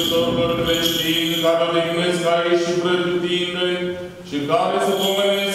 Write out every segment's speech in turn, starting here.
părtășorilor creștini care le iubesc aici și pentru tine și care să pomenesc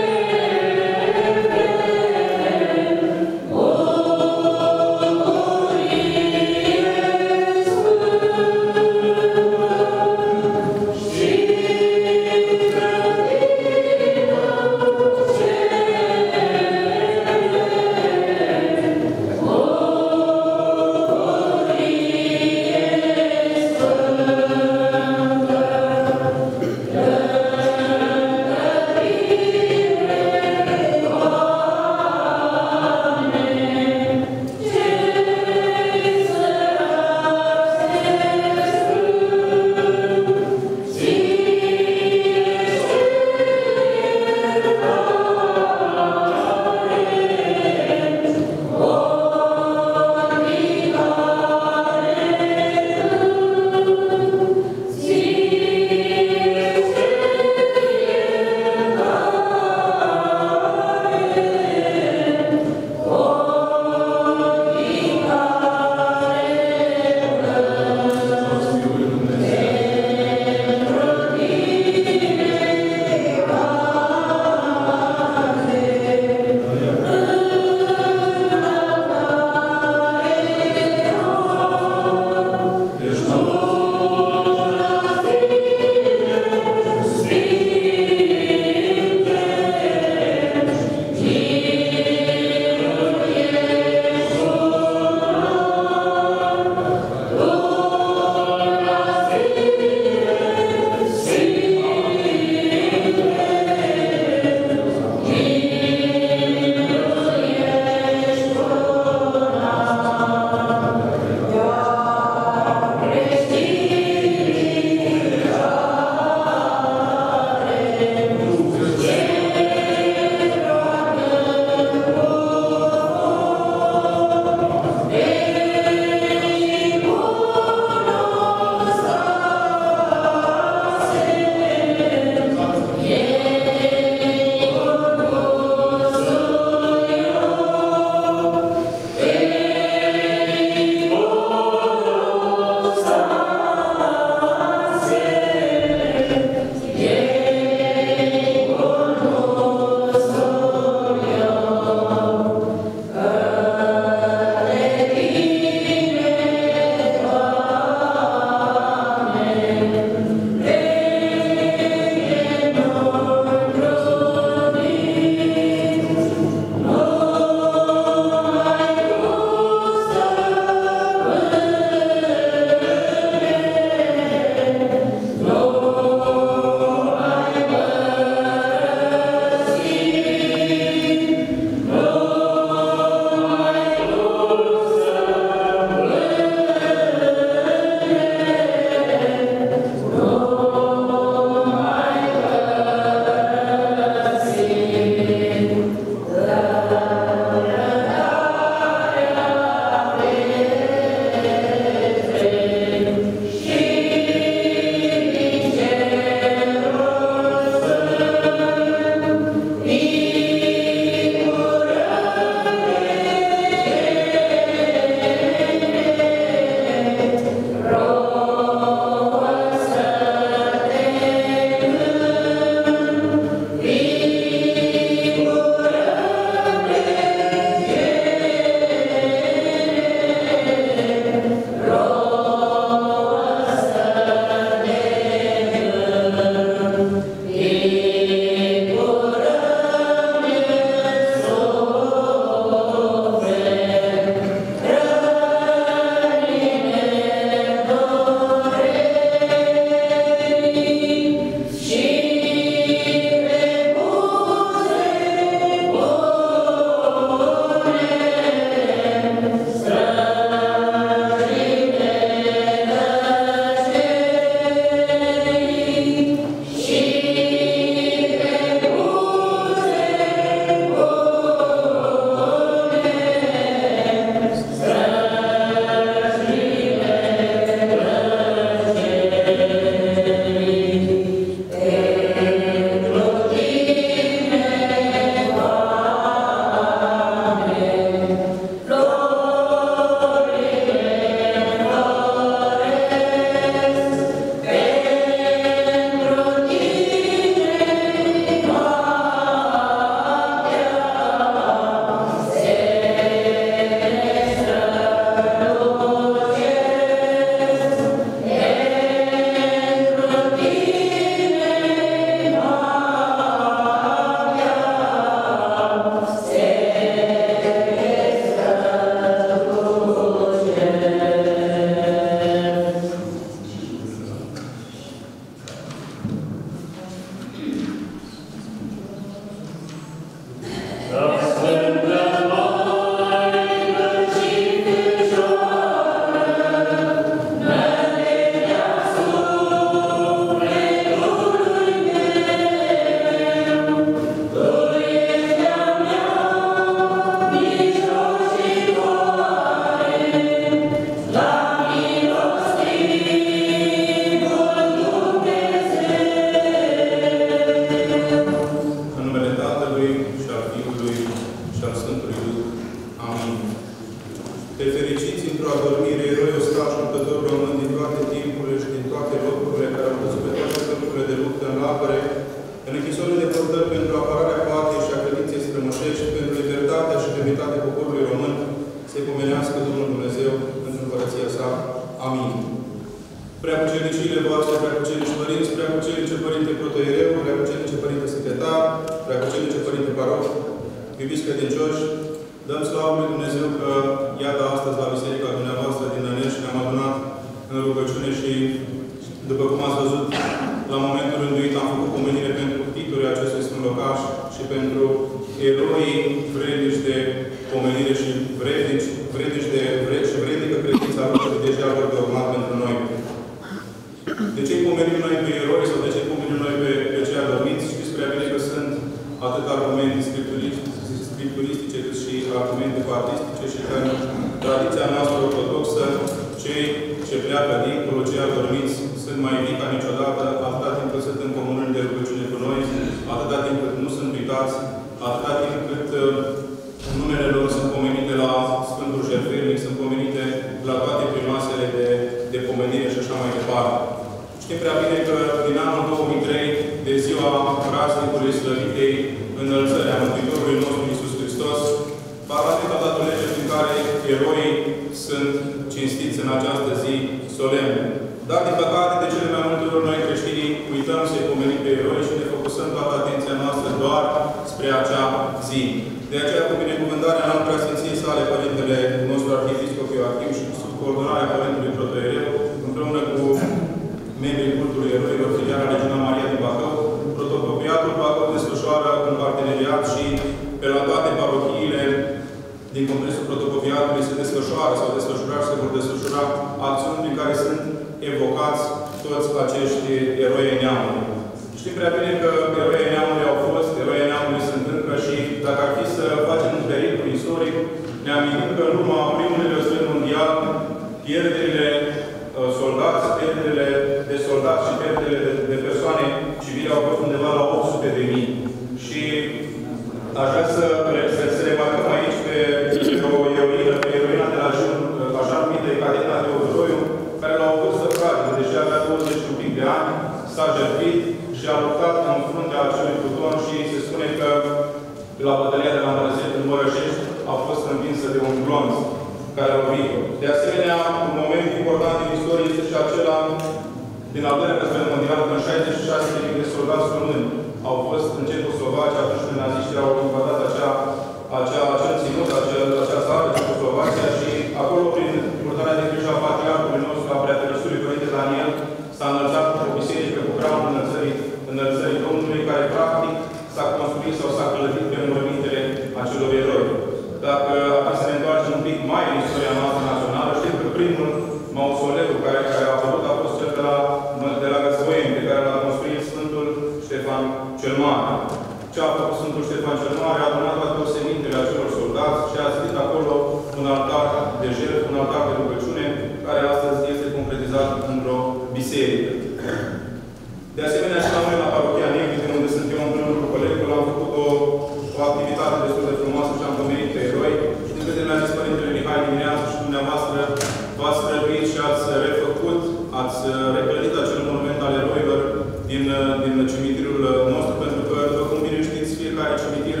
fiecare cimitir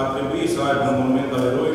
ar trebui să aibă un monument al eroilor,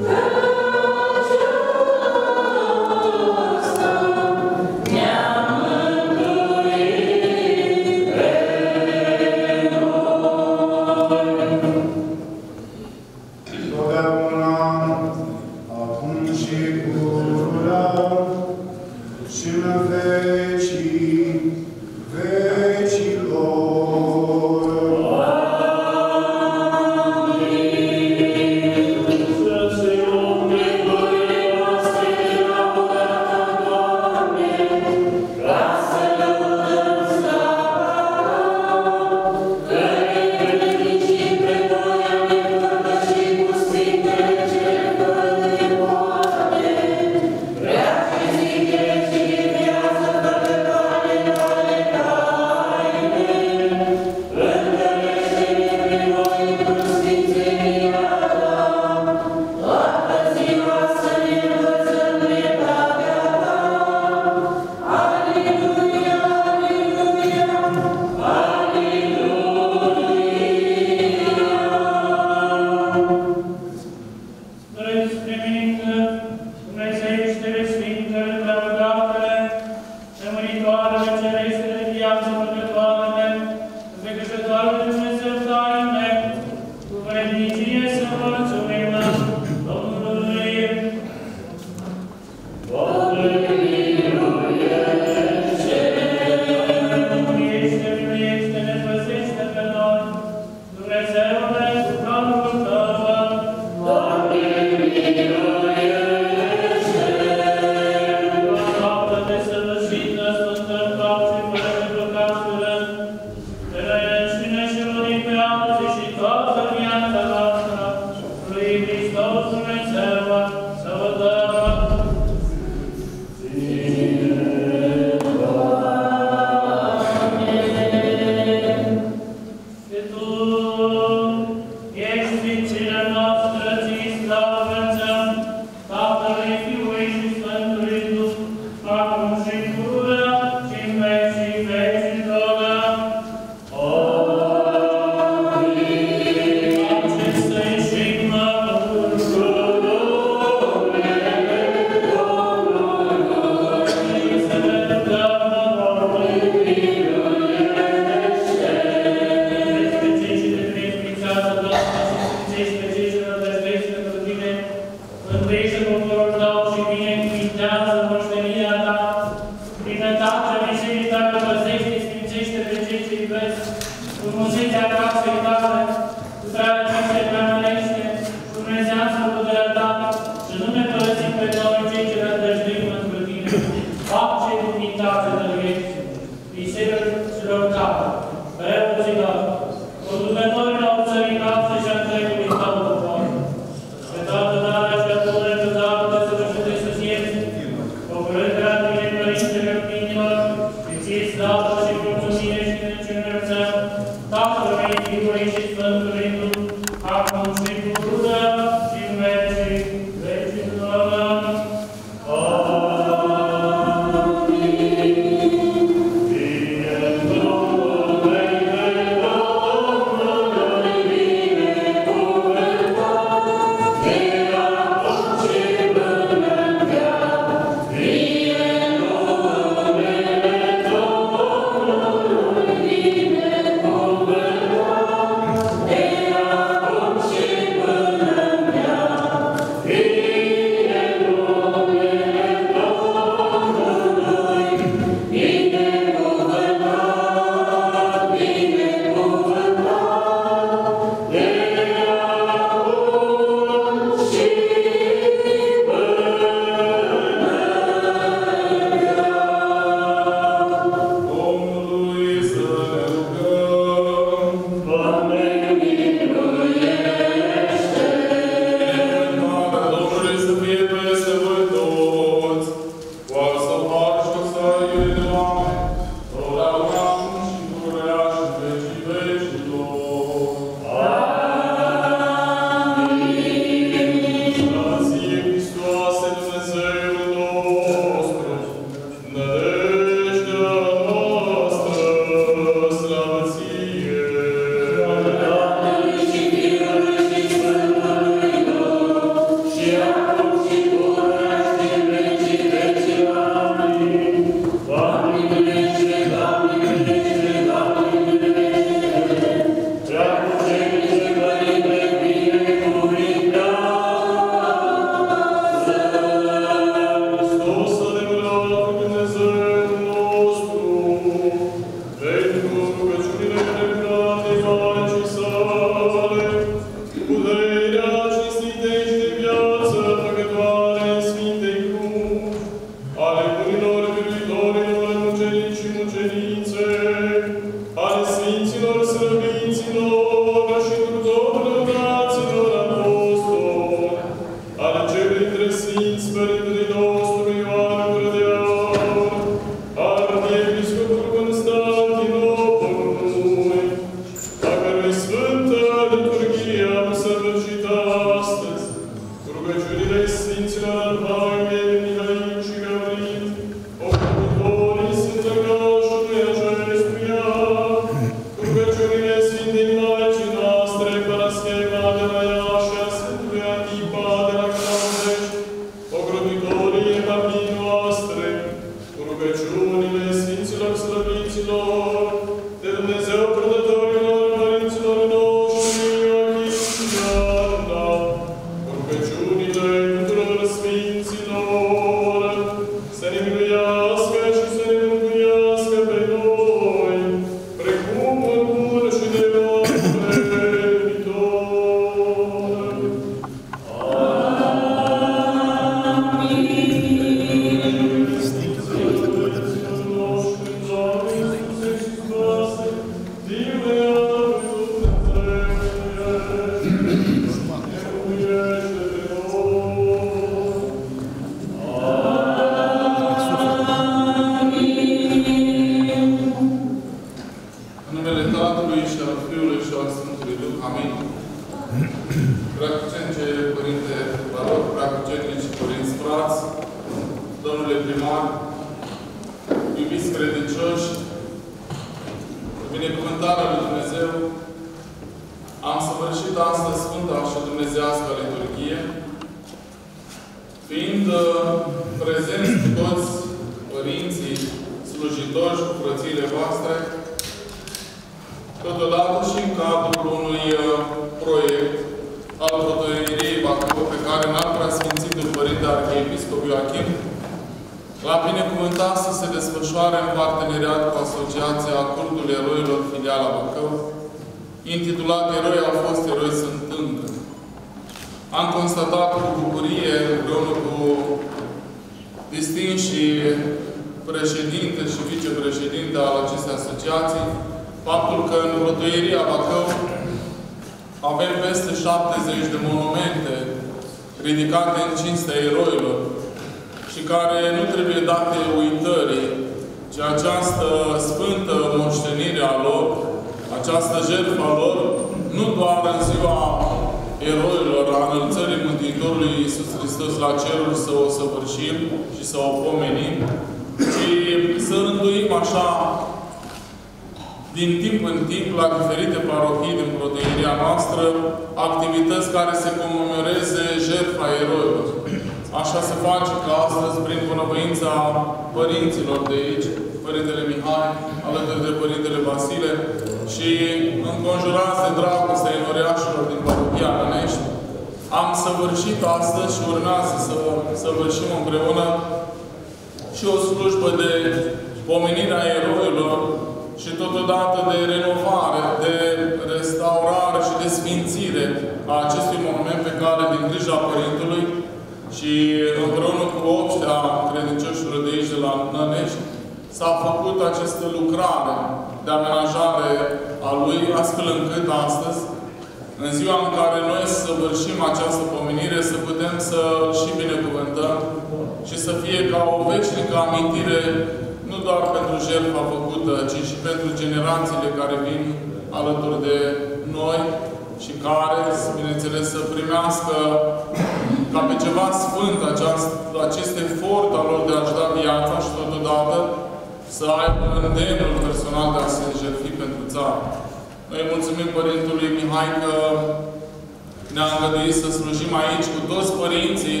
toți părinții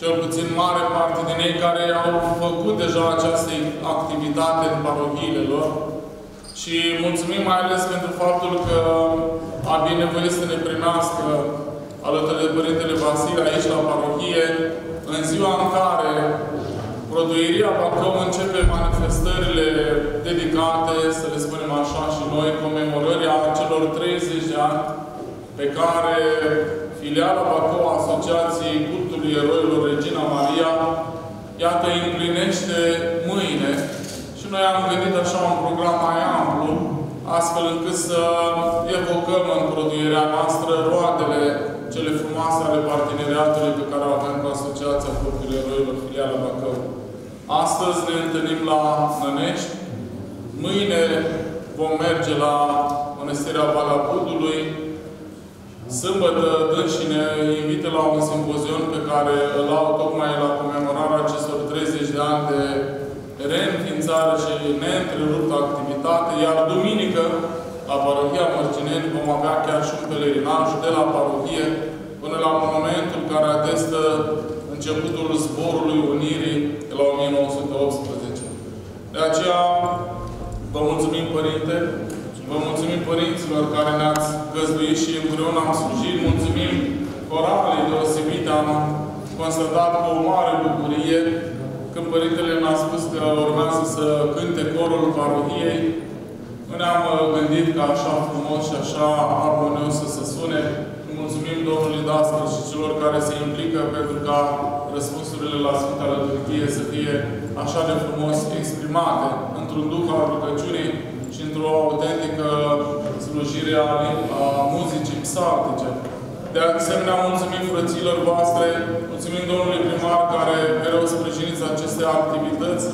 cel puțin mare parte din ei care au făcut deja această activitate în parohiile lor. Și mulțumim mai ales pentru faptul că a binevoie să ne primească alături de Părintele Vasile aici la parohie, în ziua în care Produiria Bacău începe manifestările dedicate, să le spunem așa și noi, comemorării a celor 30 de ani pe care filiala Bacău a Asociației Cultului Eroilor Regina Maria, iată, împlinește mâine. Și noi am gândit așa un program mai amplu, astfel încât să evocăm în produirea noastră roadele cele frumoase ale parteneriatului pe care o avem cu Asociația Cultului Eroilor Filiala Bacău. Astăzi ne întâlnim la Nănești. Mâine vom merge la Mănăstirea Valea Budului, Sâmbătă, dânsii ne invită la un simpozion pe care îl au tocmai la comemorarea acestor 30 de ani de reînființare și neîntreruptă activitate, iar duminică, la parohia Mărcineni, vom avea chiar și un pelerinaj de la parohie până la monumentul care atestă începutul zborului Unirii de la 1918. De aceea, vă mulțumim, Părinte, Vă mulțumim părinților care ne-ați găzduit și împreună am slujit. Mulțumim coralei deosebite. Am constatat cu o mare bucurie când Părintele ne-a spus că urmează să cânte corul parohiei. Nu ne-am gândit că așa frumos și așa armonios să se sune. Mulțumim Domnului Dascăl și celor care se implică pentru ca răspunsurile la Sfânta Liturghie să fie așa de frumos exprimate într-un duh al rugăciunii și într-o autentică slujire a, a muzicii psaltice. De asemenea, mulțumim frăților voastre, mulțumim domnului primar care mereu sprijiniți aceste activități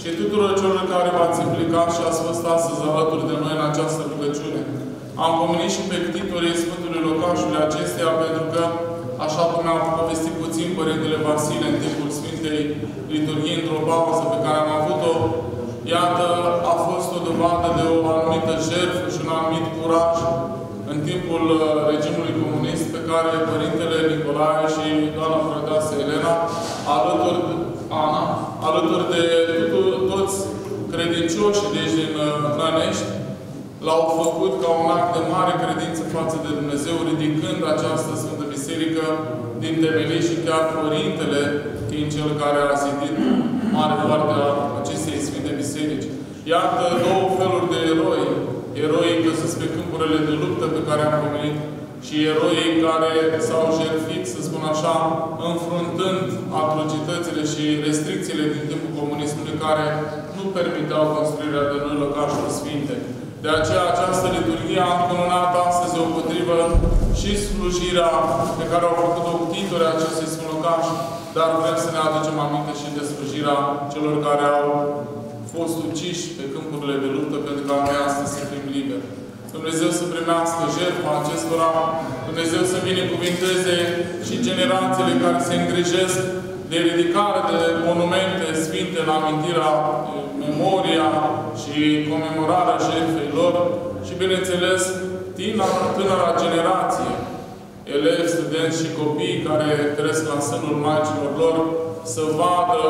și tuturor celor care v-ați implicat și ați fost astăzi alături de noi în această rugăciune. Am pomenit și pe ctitorii Sfântului Locașului acesteia pentru că, așa cum am povestit puțin Părintele Vasile în timpul Sfintei Liturghii într-o pauză pe care am avut-o, Iată, a fost o dovadă de o anumită jertfă și un anumit curaj în timpul uh, regimului comunist pe care Părintele Nicolae și doamna Frădeasă Elena, alături de Ana, alături de toți credincioșii deci din uh, Nănești, l-au făcut ca un act de mare credință față de Dumnezeu, ridicând această Sfântă Biserică din temelii și chiar Părintele fiind cel care a zidit mare parte a acestei Sfinte Biserici. Iată două feluri de eroi. Eroii găsiți pe câmpurile de luptă pe care am pomenit și eroii care s-au jertfit, să spun așa, înfruntând atrocitățile și restricțiile din timpul comunismului care nu permiteau construirea de noi locașuri sfinte. De aceea această liturghie a încununat astăzi o potrivă și slujirea pe care au făcut-o ctitorii acestui sfânt locaș, dar vrem să ne aducem aminte și de slujirea celor care au fost uciși pe câmpurile de luptă pentru ca noi astăzi să fim liberi. Dumnezeu să primească jertfa acestora, Dumnezeu să binecuvinteze și generațiile care se îngrijesc de ridicare de monumente sfinte în amintirea, memoria și comemorarea jertfei lor și, bineînțeles, tânăra, tânăra generație, elevi, studenți și copii care trăiesc la sânul magilor lor, să vadă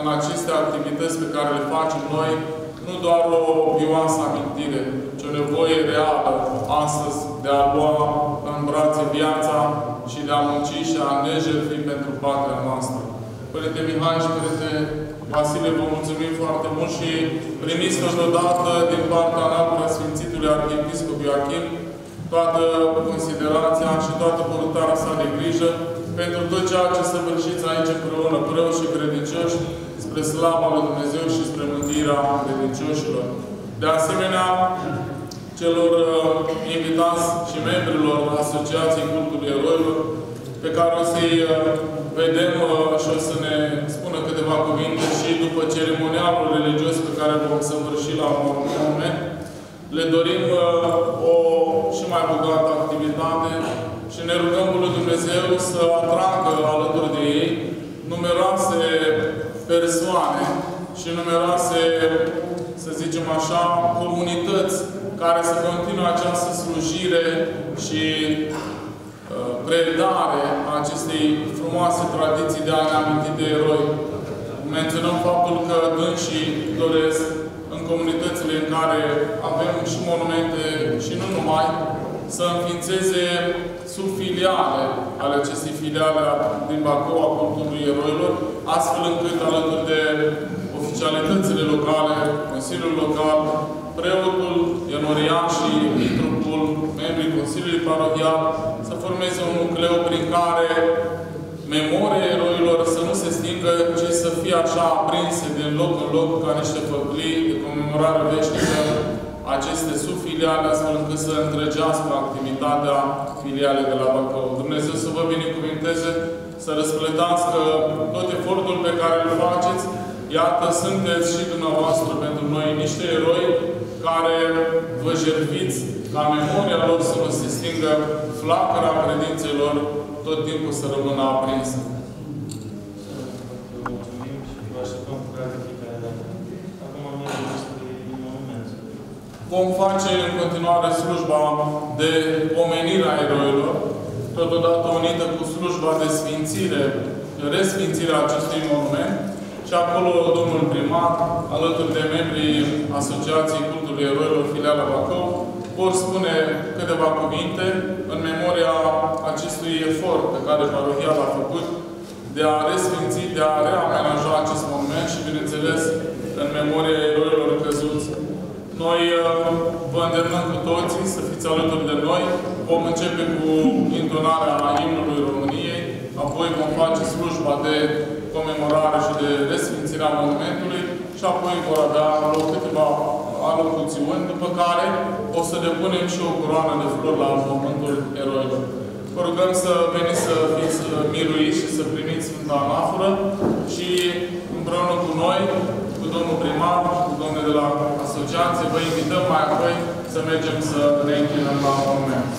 în aceste activități pe care le facem noi, nu doar o vioasă amintire, ci o nevoie reală astăzi de a lua în brațe viața și de a munci și a ne jertfi pentru patria noastră. Părinte Mihai și Părinte Vasile, vă mulțumim foarte mult și primiți totodată din partea noastră Sfințitului Arhiepiscop Ioachim toată considerația și toată purtarea sa de grijă pentru tot ceea ce săvârșiți aici împreună, preoți și credincioși, spre slava lui Dumnezeu și spre mântuirea credincioșilor. De asemenea, celor uh, invitați și membrilor Asociației Cultului Eroilor, pe care o să-i uh, vedem uh, și o să ne spună câteva cuvinte și după ceremonialul religios pe care îl vom săvârși la moment, le dorim uh, o și mai bogată activitate și ne rugăm lui Dumnezeu să atragă alături de ei numeroase persoane și numeroase, să zicem așa, comunități care să continue această slujire și uh, predare a acestei frumoase tradiții de a ne aminti de eroi. Menționăm faptul că dânsii doresc în comunitățile în care avem și monumente și nu numai, să înființeze subfiliale ale acestei filiale din Bacău a Culturii Eroilor, astfel încât alături de oficialitățile locale, Consiliul Local, preotul, enorian și mitrupul, membrii Consiliului Parohial, să formeze un nucleu prin care memoria eroilor să nu se stingă, ci să fie așa aprinse din loc în loc ca niște făclii de comemorare veșnică aceste subfiliale, astfel încât să întregească activitatea filiale de la Bacău. Dumnezeu să vă binecuvinteze, să răsplătească tot efortul pe care îl faceți. Iată, sunteți și dumneavoastră pentru noi niște eroi care vă jertfiți ca memoria lor să nu se stingă flacăra credințelor tot timpul să rămână aprinsă. Vom face în continuare slujba de omenire a eroilor, totodată unită cu slujba de sfințire, resfințire a acestui monument, și acolo domnul primar, alături de membrii Asociației Cultului Eroilor Filiala Bacău, vor spune câteva cuvinte în memoria acestui efort pe care parohia l-a făcut de a resfinți, de a reamenaja acest monument și, bineînțeles, în memoria eroilor căzuți. Noi uh, vă îndemnăm cu toții să fiți alături de noi. Vom începe cu intonarea imnului României, apoi vom face slujba de comemorare și de resfințire a monumentului și apoi vor avea loc câteva alocuțiuni, după care o să depunem și o coroană de flori la pământul eroilor. Vă rugăm să veniți să fiți miruiți și să primiți Sfânta Anafură și împreună cu noi, cu domnul primar, cu domnul de la asociație, vă invităm mai apoi să mergem să ne închinăm la monument.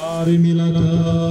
Mare mila ta,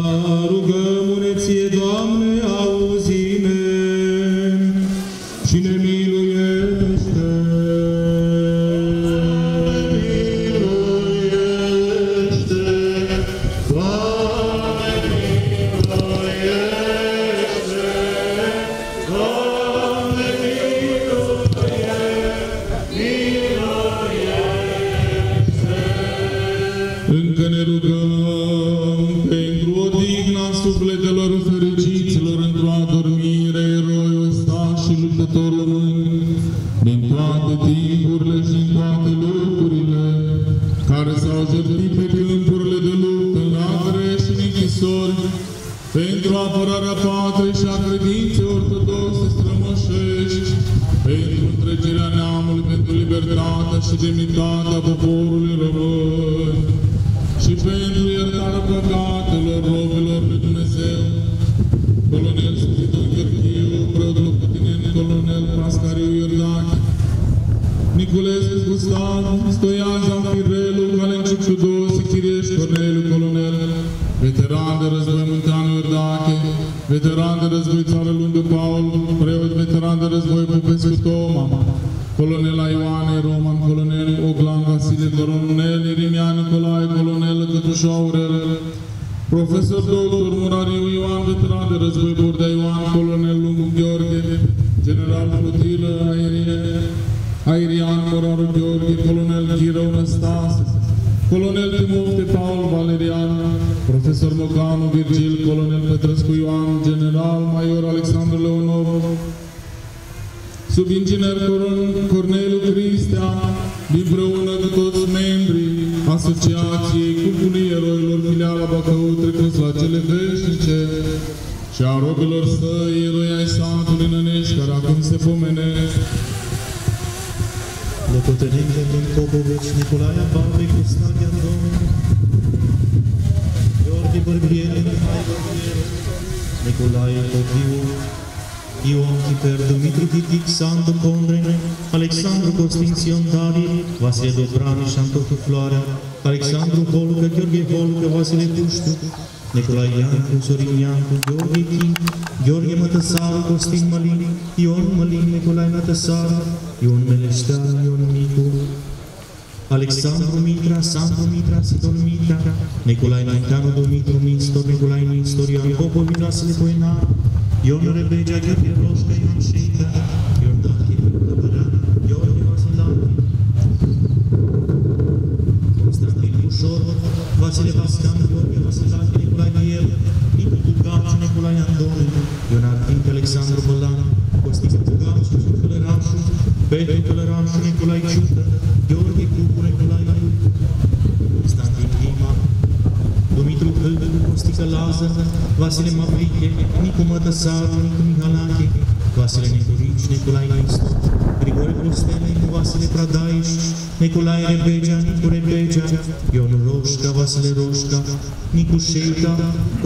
Marcelo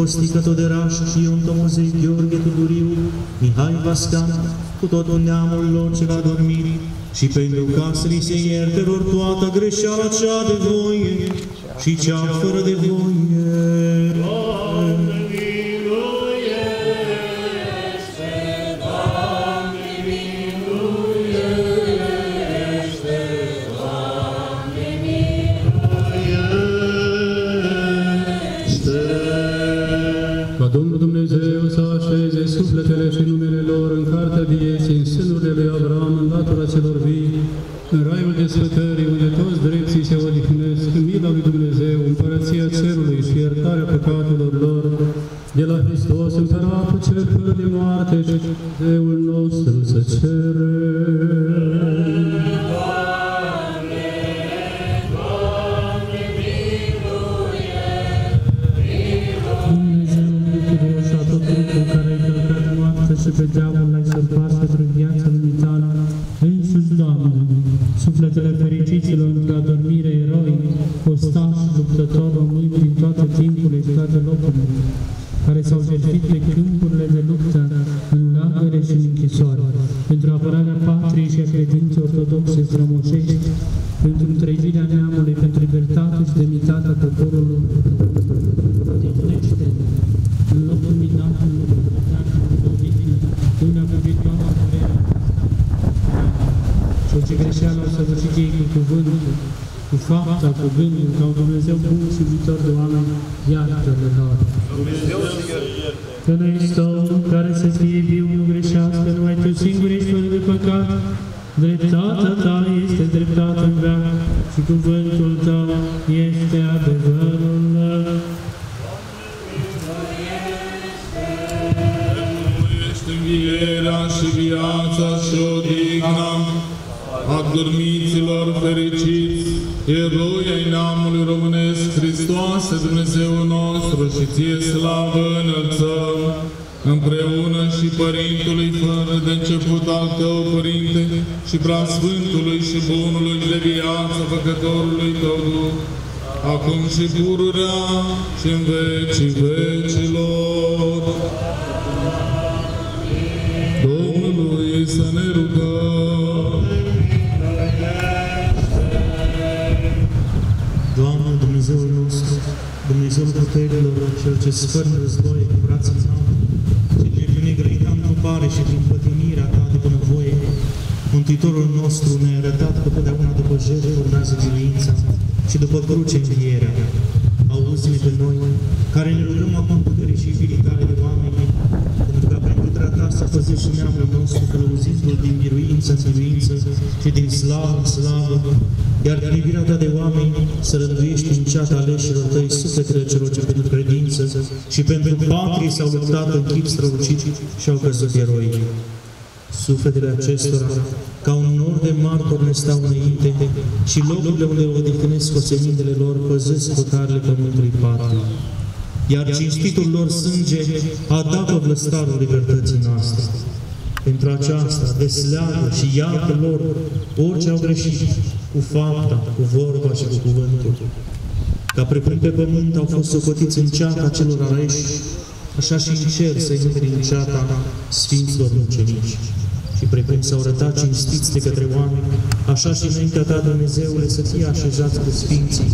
Costica Toderaș, Ion Tomozei, Gheorghe Tuduriu, Mihai Vascan, cu tot neamul lor ce va dormi, și pentru ca să li se ierte lor toată greșeala cea de voie și cea fără de voie. Împărăția cerului și iertarea păcatelor lor, de la Hristos, împăratul cel fără de moarte și Dumnezeul nostru să cere. Cu fapta, cruce învierea. Auzi-ne pe noi, care ne rugăm acum puterii și iubirii Tale de oameni, pentru că prin puterea Ta să păzești și neamul nostru, călăuziți-l din biruință în biruință și din slavă în slavă, iar din iubirea Ta de oameni să rânduiești în ceata aleșilor Tăi sufletele celor ce pentru credință și pentru patrie s-au luptat în chip strălucit și au căzut eroi. Sufletele acestora, ca un nor de martori ne stau înainte și locurile unde odihnesc osemintele lor păzesc hotarele pământului patrii. Iar cinstitul lor sânge adapă vlăstarul libertății noastre. Pentru aceasta, desleagă și iartă lor orice au greșit, cu fapta, cu vorba și cu cuvântul. Ca precum pe pământ au fost socotiți în ceata celor aleși, așa și în cer să intre în ceata Sfinților Mucenici. Și precum s-au arătat cinstiți de către oameni, așa și înaintea ta, Dumnezeule, să fie așezați cu Sfinții,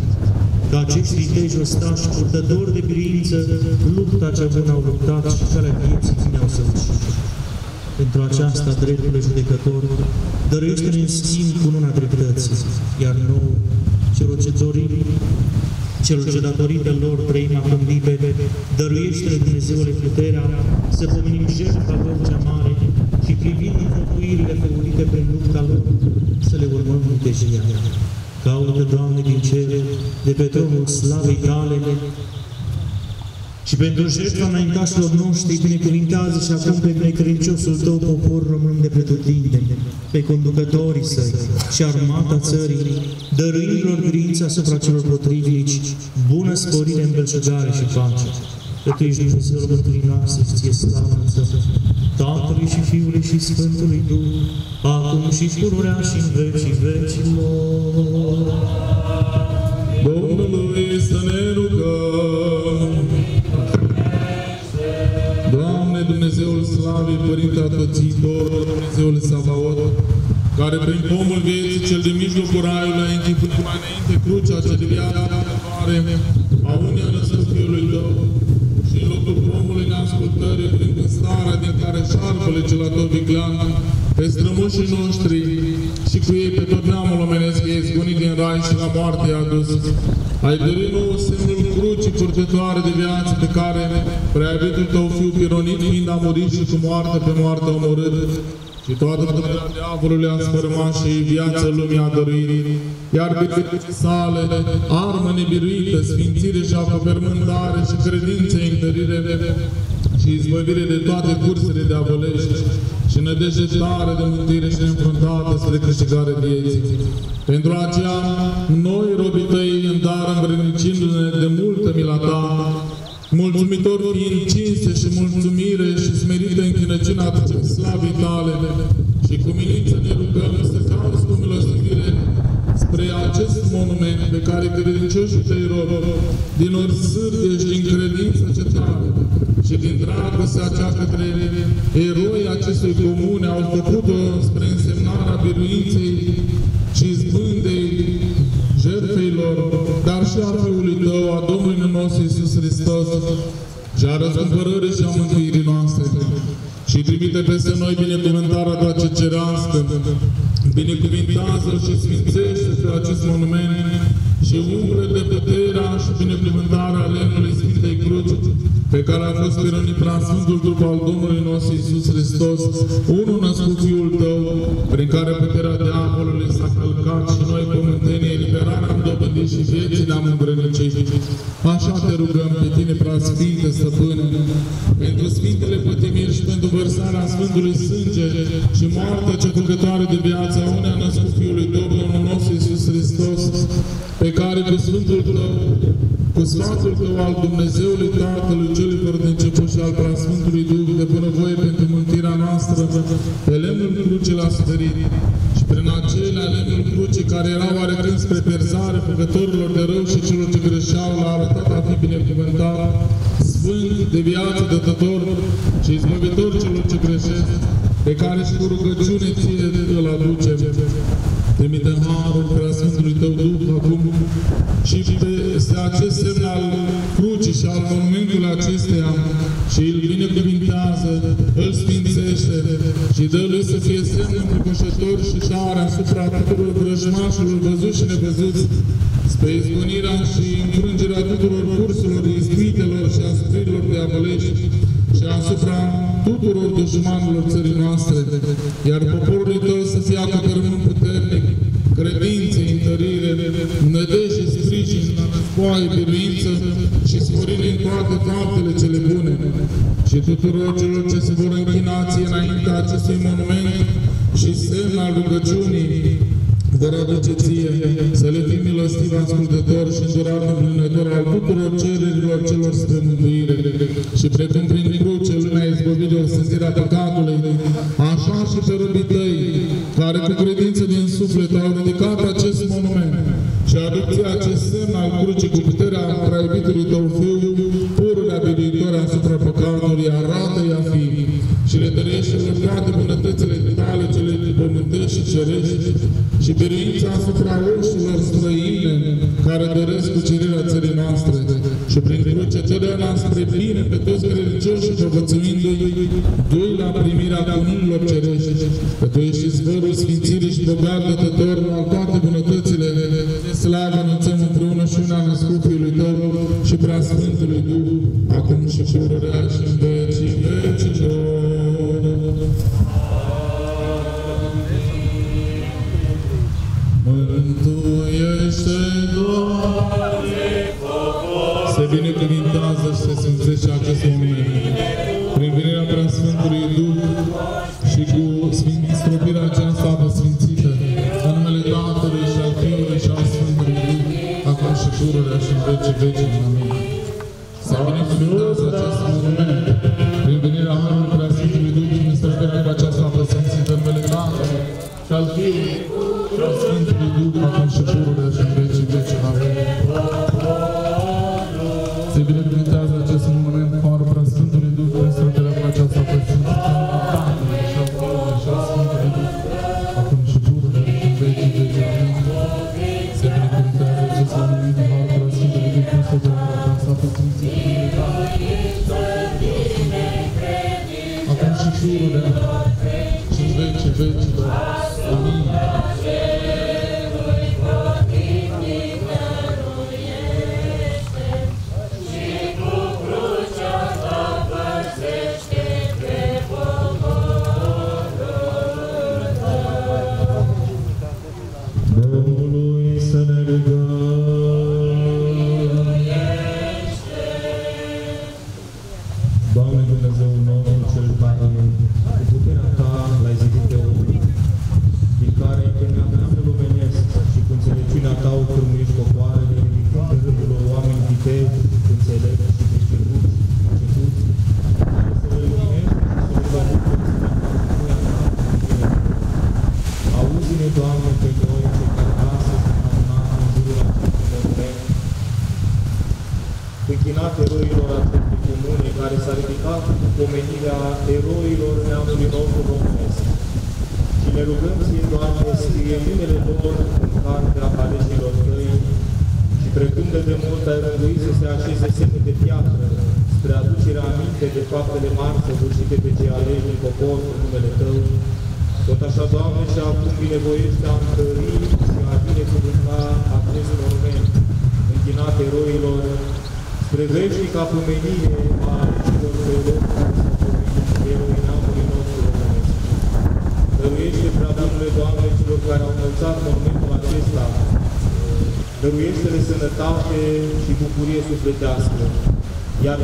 ca acești viteji ostași, purtători de biruință, lupta cea bună au luptat și calea vieții bine au săvârșit. Pentru aceasta, dreptul judecător, dăruiește-ne în schimb cu luna dreptății, iar nouă, celor ce dorim, celor ce datorită lor trăim acum libere, dăruiește-ne Dumnezeule puterea să pomenim jertfa lor cea mare și privind înfăcuirile făurite prin lupta lor, să le urmăm în tejia. Caută, Doamne, din cer, de pe tronul slavei tale, și pentru jertfa înaintașilor noștri, binecuvintează și acum pe necredinciosul Tău popor român de pretutindeni, pe conducătorii Săi și armata țării, dăruindu-lor biruința asupra celor potrivnici, bună sporire în belșugare și pace. Că Tu ești Dumnezeul mântuirii noastre și Ție slavă în Tatălui și Fiului și Sfântului Duh, acum și pururea și în vecii vecilor. Domnului să ne rugăm. Doamne, Dumnezeul Slavii, Părinte Atățitor, Dumnezeul Savaot, care prin pomul vieții cel din mijlocul raiului a închiput mai înainte crucea cea de viață care a unii a născut Fiului Tău neascultării prin starea din care șarpele cel atoviclean pe strămoșii noștri și cu ei pe tot neamul omenesc ei zgonit din rai și la moarte i-a dus. Ai dorit nouă semnul crucii purtătoare de viață pe care preabitul tău fiu pironit fiind a murit și cu moarte pe moarte omorât și toată puterea diavolului a sfârmat și viața lumii a dăruit, iar biruiții sale, armă nebiruită, sfințire și acopermântare și credință întărire și izbăvire de toate cursele diavolești și nădejde tare de mântuire și neînfruntată spre câștigare vieții. Pentru aceea, noi, robii tăi, în dar îmbrănicindu-ne de multă mila ta, mulțumitor fiind cinste și mulțumire și smerită închinăciunea slavii tale și cu milință ne rugăm să cauți cu milostivire spre acest monument pe care credincioșii tăi rog, din ori sârde și din credință ce tare și din dragostea cea către eroi acestui comune au făcut-o spre însemnarea biruinței și zbândei jertfeilor, dar și a Fiului Tău, a Domnului nostru Iisus Hristos, și a răscumpărării și a mântuirii noastre. Și trimite peste noi binecuvântarea Ta ce cerească, binecuvintează și sfințește pe acest monument și umple de puterea și binecuvântarea lemnului Sfintei Cruci, pe care a fost pironit prea Sfântul Trup al Domnului nostru Iisus Hristos, unul născut Fiul Tău, prin care puterea diavolului s-a călcat și noi pământenii eliberarea am dobândit și vieții ne-am îmbrănicit. Așa te rugăm pe Tine, prea Sfinte Stăpâne, pentru Sfintele pătimiri și pentru vărsarea Sfântului Sânge și moartea cea făcătoare de viață a unei a născut Fiului Tău, Domnul nostru Iisus Hristos, pe care cu Sfântul Tău, cu sfatul Tău al Dumnezeului Tatălui Celui fără de început și al Preasfântului Duh, de bunăvoie pentru mântirea noastră, pe lemnul crucii l-a suferit și prin acelea lemnul crucii care era oarecând spre pierzare făcătorilor de rău și celor ce greșeau, l-a arătat a fi binecuvântat, sfânt de viață dătător și izbăvitor celor ce greșesc, pe care și cu rugăciune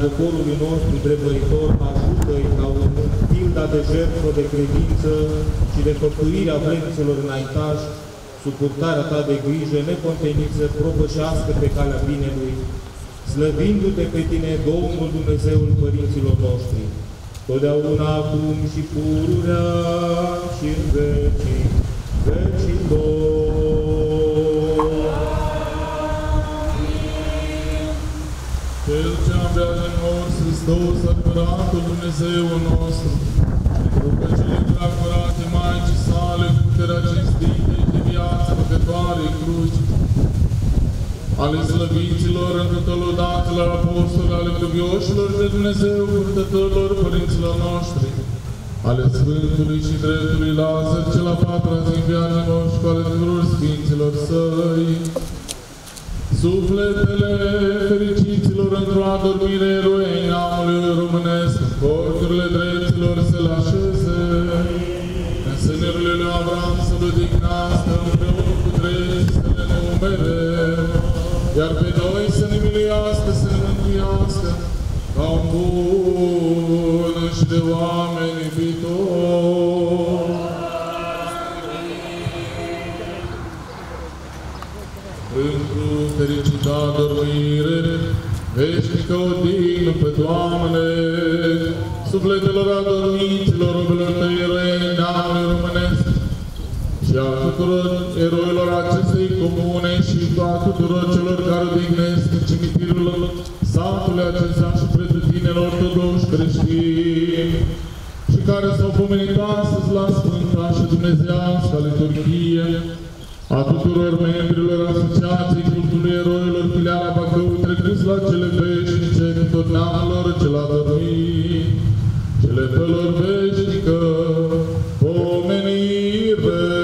iar poporului nostru dreptăritor ajută-i ca urmând pilda de jertfă de credință și de făptuirea vrednițelor înaintași, sub purtarea ta de grijă neconteniță, propășească pe calea binelui, slăvindu-te pe tine, Domnul Dumnezeul părinților noștri, totdeauna acum și pururea și în vecii vecilor. Hristos, adevăratul Dumnezeul nostru, pentru că cele prea curate Maicii sale, cu puterea cinstite și de viață păcătoare cruci, ale slăviților, întâlodatelor apostoli, ale cuvioșilor de Dumnezeu, purtătorilor părinților noștri, ale Sfântului și Dreptului Lazar, cel a patra zi în viața noastră, și ale tuturor Sfinților Săi, Sufletele fericiților într-o adormire eroei neamului românesc, în corturile dreptilor să le așeze, în sânurile lui Avram să le dignească împreună cu drepti să le numere, iar pe noi să ne miluiască, să ne mântuiască, ca un bun și de oameni iubitor. Pentru fericita dormire, veșnică odihnă pe Doamne, sufletelor adormiților, rubelor tăi eroi neamului românesc, și a tuturor eroilor acestei comune și a tuturor celor care odihnesc la cele veșnice, cu tot neamul lor cel adormit, cele felor veșnică, pomenire.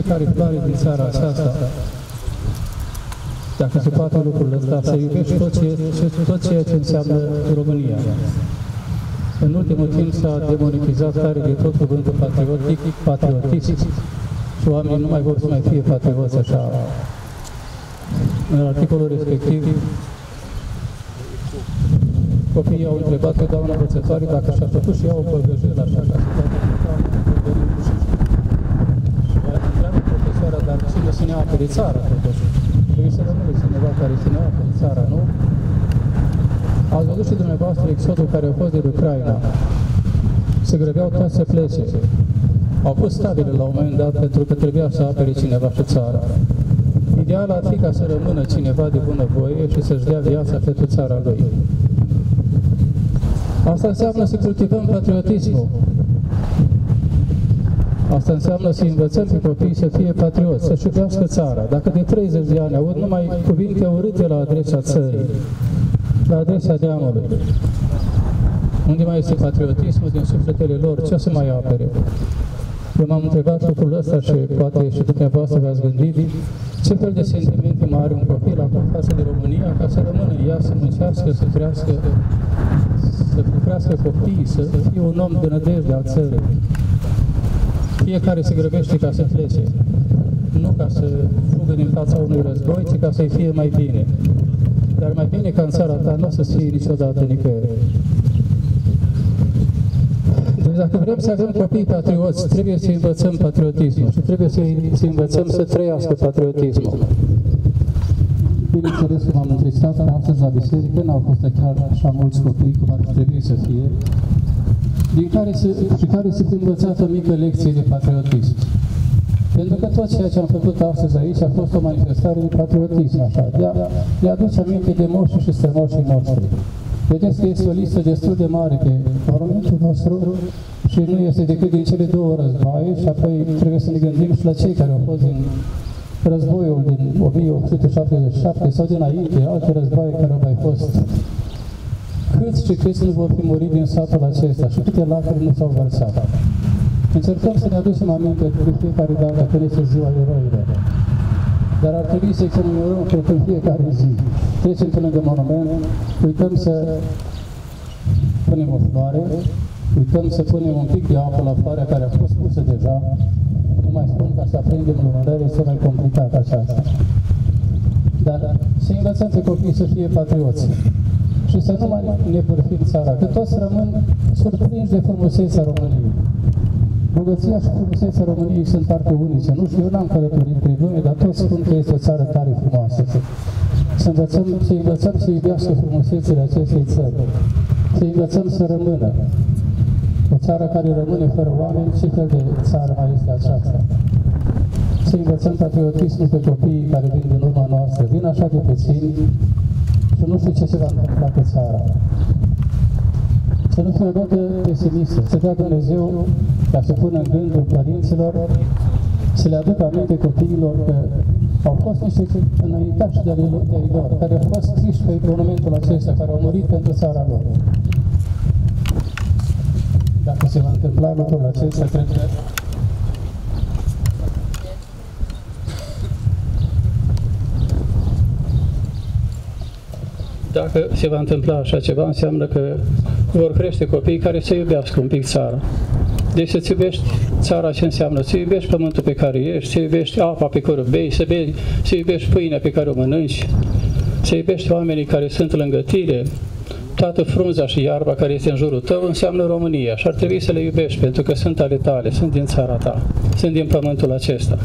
Fiecare floare din țara aceasta, dacă se poate lucrul ăsta, să iubești tot ceea, tot ceea ce înseamnă România. În ultimul timp s-a demonetizat tare de tot cuvântul patriotic, patriotism și oamenii nu mai vor să mai fie patrioți așa. În articolul respectiv, copiii au întrebat pe doamna învățătoare dacă și-a făcut și ea o băgăjel așa ca să poată putea Și ea întreabă profesoara, dar cine să ne apere țara totuși? Trebuie să rămâne cineva care să ne apere țara, nu? Ați văzut și dumneavoastră exodul care a fost din Ucraina. Se grăbeau toți să plece. Au pus stabile la un moment dat pentru că trebuia să apere cineva și țara. Ideal ar fi ca să rămână cineva de bunăvoie și să-și dea viața pentru țara lui. Asta înseamnă să cultivăm patriotismul. Asta înseamnă să învățăm pe copii să fie patrioți, să-și iubească țara. Dacă de 30 de ani aud numai cuvinte urâte la adresa țării, la adresa neamului, unde mai este patriotismul din sufletele lor, ce o să mai apere? Eu m-am întrebat lucrul ăsta și poate și dumneavoastră v-ați gândit ce fel de sentimente mai are un copil acum față de România ca să rămână ea, să muncească, să crească, să crească copiii, să fie un om de nădejde al țării. Fiecare se grăbește ca să plece, nu ca să fugă din fața unui război, ci ca să-i fie mai bine. Dar mai bine ca în țara ta nu o să fie niciodată nicăieri. Deci dacă vrem să avem copii patrioți, trebuie să învățăm patriotismul și trebuie să, să învățăm să trăiască patriotismul. Bineînțeles că m-am întristat că astăzi la biserică n-au fost chiar așa mulți copii cum ar trebui să fie, din care se, și care sunt învățat o mică lecție de patriotism. Pentru că tot ceea ce am făcut astăzi aici a fost o manifestare de patriotism, așa, de a, de a aduce aminte de moșii și strămoșii noștri. Vedeți că este o listă destul de mare pe Parlamentul nostru și nu este decât din cele două războaie și apoi trebuie să ne gândim și la cei care au fost din războiul din 1877 sau dinainte, alte războaie care au mai fost. Câți și câți nu vor fi murit din satul acesta și câte lacrimi nu s-au vărsat. Încercăm să ne aducem aminte de fiecare dată când este ziua eroilor. Dar ar trebui să-i comemorăm cred în fiecare zi. Trecem pe lângă monument, uităm să punem o floare, uităm să punem un pic de apă la floarea care a fost pusă deja. Nu mai spun ca să aprindem lumânări, este mai complicat aceasta. Dar să învățăm pe copii să fie patrioți și să nu mai ne părfim țara, că toți rămân surprinși de frumusețea României. Bogăția și frumusețea României sunt parcă unice. Nu știu, eu n-am călătorit prin lume, dar toți spun că este o țară tare frumoasă. Să învățăm, să învățăm să iubească frumusețele acestei țări. Să învățăm să rămână. O țară care rămâne fără oameni, ce fel de țară mai este aceasta? Să învățăm patriotismul pe copiii care vin din urma noastră. Vin așa de puțini și nu știu ce se va întâmpla cu țara să nu fie o notă pesimistă, să dea Dumnezeu ca să pună în gândul părinților, să le aducă aminte copiilor că au fost niște înaintași de ai lor, care au fost triși pe monumentul acesta, care au murit pentru țara lor. Dacă se va întâmpla lucrul acesta, cred că dacă se va întâmpla așa ceva, înseamnă că vor crește copii care să iubească un pic țara. Deci să-ți iubești țara ce înseamnă, să iubești pământul pe care ești, să iubești apa pe care o bei, să, bei, să iubești pâinea pe care o mănânci, să iubești oamenii care sunt lângă tine, toată frunza și iarba care este în jurul tău înseamnă România și ar trebui să le iubești pentru că sunt ale tale, sunt din țara ta, sunt din pământul acesta.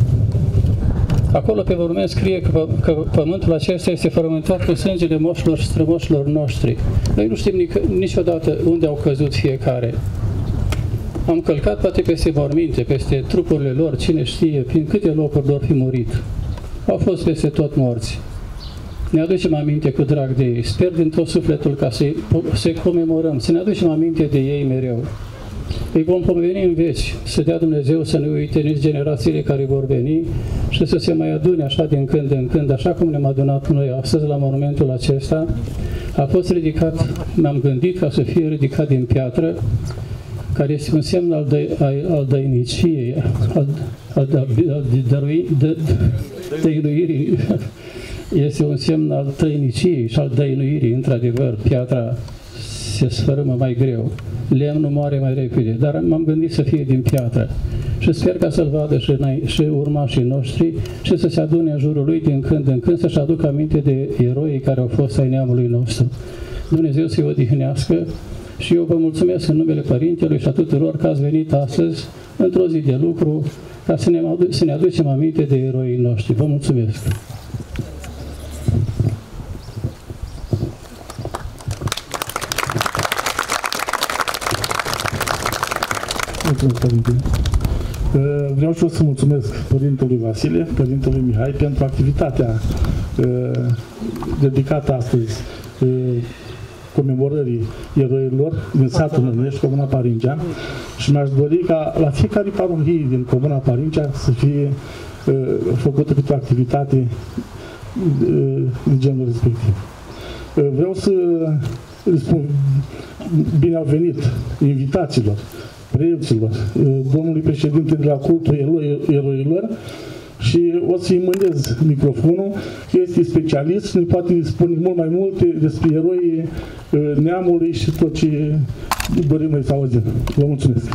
Acolo pe urmă scrie că, pă- că pământul acesta este frământat cu sângele moșilor și strămoșilor noștri. Noi nu știm nic- niciodată unde au căzut fiecare. Am călcat poate peste morminte, peste trupurile lor, cine știe, prin câte locuri lor fi murit. Au fost peste tot morți. Ne aducem aminte cu drag de ei. Sper din tot sufletul ca să-i să comemorăm, să ne aducem aminte de ei mereu. Îi vom pomeni în veci, să dea Dumnezeu să ne uite nici generațiile care vor veni și să se mai adune așa din când în când, așa cum ne-am adunat noi astăzi la monumentul acesta. A fost ridicat, m-am gândit ca să fie ridicat din piatră, care este un semn al, dă, al, al dăiniciei, al, al, al, al dărui, dă, dăinuirii. Este un semn al trăiniciei și al dăinuirii, într-adevăr, piatra se sfărâmă mai greu, lemnul moare mai repede, dar m-am gândit să fie din piatră și sper ca să-l vadă și, înainte- și urmașii noștri și să se adune în jurul lui din când în când să-și aducă aminte de eroii care au fost ai neamului nostru. Dumnezeu să-i odihnească și eu vă mulțumesc în numele Părintelui și a tuturor că ați venit astăzi, într-o zi de lucru, ca să ne, adu- să ne aducem aminte de eroii noștri. Vă mulțumesc! Părinte. Uh, Vreau și eu să mulțumesc Părintelui Vasile, Părintelui Mihai pentru activitatea uh, dedicată astăzi uh, comemorării eroilor din satul Nănești, Comuna Parincea și mi-aș dori ca la fiecare parohie din Comuna Parincea să fie uh, făcută câte o activitate uh, de genul respectiv. Uh, Vreau să le spun bine au venit invitaților, preoților, uh, domnului președinte de la cultul eroi- eroilor și o să-i mândez microfonul, că este specialist și ne poate spune mult mai multe despre eroii uh, neamului și tot ce dorim noi să auzim. Vă mulțumesc!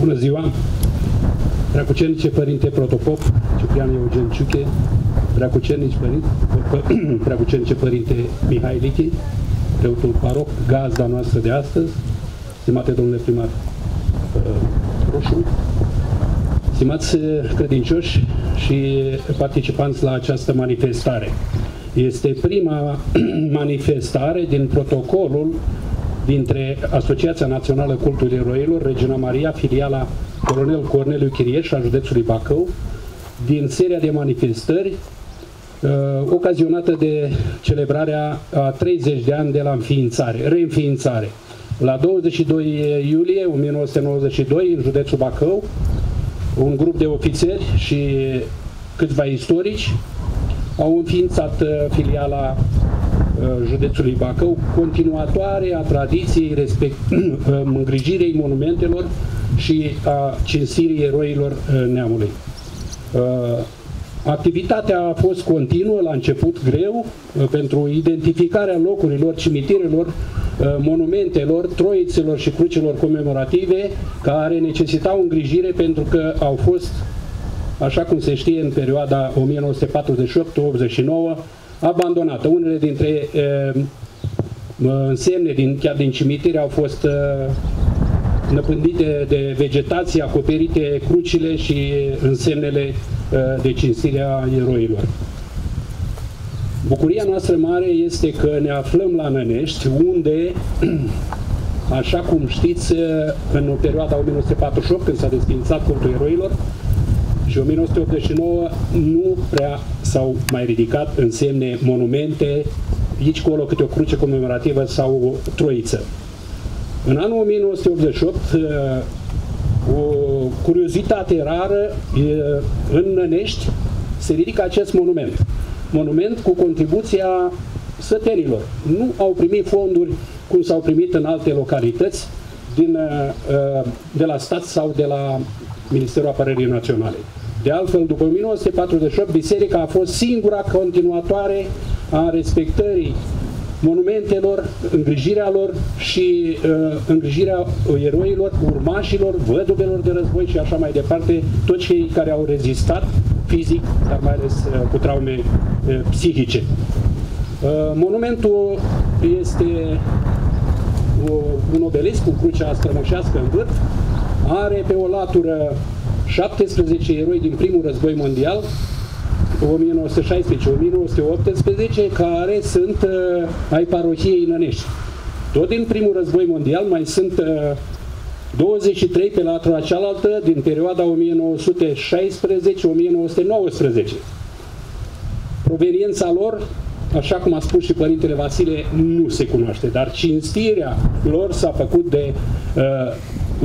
Bună ziua! Preacucernice Părinte Protopop, Ciprian Eugen Ciuche, Preacucernici Părinte, Preacucernice Părinte Mihai Lichi, preotul paroc, gazda noastră de astăzi, stimate domnule primar uh, Roșu, stimați uh, credincioși și participanți la această manifestare. Este prima manifestare din protocolul dintre Asociația Națională Cultului Eroilor, Regina Maria, filiala Colonel Corneliu Chirieș a județului Bacău, din seria de manifestări uh, ocazionată de celebrarea a 30 de ani de la înființare, reînființare. La 22 iulie 1992, în județul Bacău, un grup de ofițeri și câțiva istorici au înființat uh, filiala uh, județului Bacău, continuatoare a tradiției respect, îngrijirei monumentelor și a cinstirii eroilor uh, neamului. Uh, Activitatea a fost continuă, la început greu, uh, pentru identificarea locurilor, cimitirelor, uh, monumentelor, troițelor și crucelor comemorative care necesitau îngrijire pentru că au fost, așa cum se știe, în perioada 1948-89, abandonate. Unele dintre uh, însemne din, chiar din cimitire au fost uh, năpândite de vegetație, acoperite crucile și însemnele uh, de cinstire a eroilor. Bucuria noastră mare este că ne aflăm la Nănești, unde, așa cum știți, uh, în perioada 1948, când s-a desfințat cultul eroilor, și 1989 nu prea s-au mai ridicat însemne monumente, aici colo câte o cruce comemorativă sau o troiță. În anul 1988, uh, o curiozitate rară, uh, în Nănești se ridică acest monument. Monument cu contribuția sătenilor. Nu au primit fonduri cum s-au primit în alte localități, din, uh, de la stat sau de la Ministerul Apărării Naționale. De altfel, după 1948, biserica a fost singura continuatoare a respectării monumentelor, îngrijirea lor și uh, îngrijirea eroilor, urmașilor, văduvelor de război și așa mai departe, toți cei care au rezistat fizic, dar mai ales uh, cu traume uh, psihice. Uh, monumentul este uh, un obelisc cu crucea strămoșească în vârf, are pe o latură 17 eroi din primul război mondial, 1916-1918, care sunt uh, ai parohiei Nănești. Tot din primul război mondial mai sunt uh, 23 pe latura cealaltă din perioada 1916-1919. Proveniența lor, așa cum a spus și Părintele Vasile, nu se cunoaște, dar cinstirea lor s-a făcut de uh,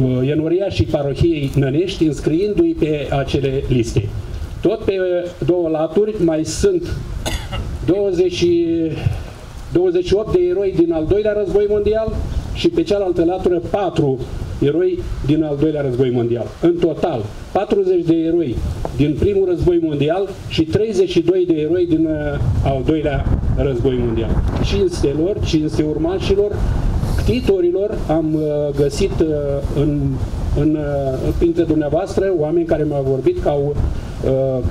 uh, Enoria și parohiei Nănești, înscriindu-i pe acele liste. Tot pe două laturi mai sunt 20, 28 de eroi din al doilea război mondial și pe cealaltă latură 4 eroi din al doilea război mondial. În total, 40 de eroi din primul război mondial și 32 de eroi din uh, al doilea război mondial. Cinste lor, cinste urmașilor, ctitorilor am uh, găsit uh, în, în, uh, printre dumneavoastră oameni care mi-au vorbit că au uh,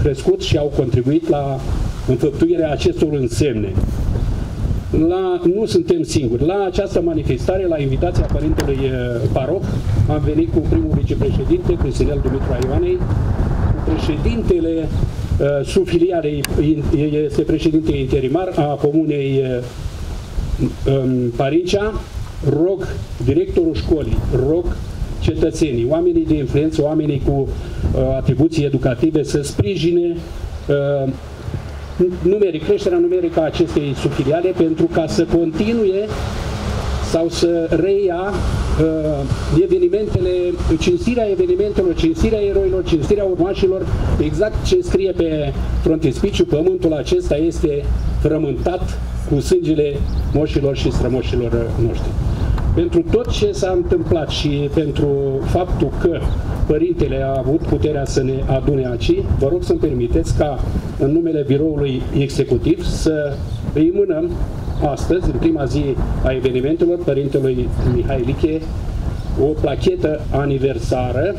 crescut și au contribuit la înfăptuirea acestor însemne. La, nu suntem singuri. La această manifestare, la invitația Părintelui uh, Paroh, am venit cu primul vicepreședinte, Cristinel Dumitru Ioanei, cu președintele uh, subfiliarei, este președinte interimar a comunei uh, um, Parincea, rog directorul școlii, rog cetățenii, oamenii de influență, oamenii cu uh, atribuții educative să sprijine uh, numeric, creșterea numerică a acestei subfiliale pentru ca să continue sau să reia uh, evenimentele, cinstirea evenimentelor, cinstirea eroilor, cinstirea urmașilor, exact ce scrie pe frontispiciu, pământul acesta este frământat cu sângele moșilor și strămoșilor noștri. Pentru tot ce s-a întâmplat și pentru faptul că Părintele a avut puterea să ne adune aici, vă rog să-mi permiteți ca în numele biroului executiv să îi mânăm astăzi, în prima zi a evenimentelor, Părintelui Mihai Liche, o plachetă aniversară